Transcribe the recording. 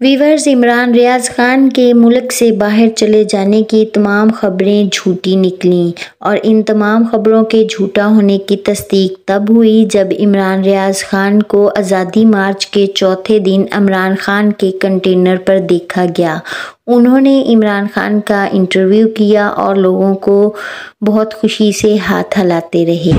Viewers Imran Riaz Khan के मुल्क से बाहर चले जाने की तमाम खबरें झूठी निकलीं और इन तमाम खबरों के झूठा होने की तस्दीक तब हुई जब इमरान रियाज खान को आज़ादी मार्च के चौथे दिन इमरान खान के कंटेनर पर देखा गया। उन्होंने इमरान खान का इंटरव्यू किया और लोगों को बहुत खुशी से हाथ हिलाते रहे।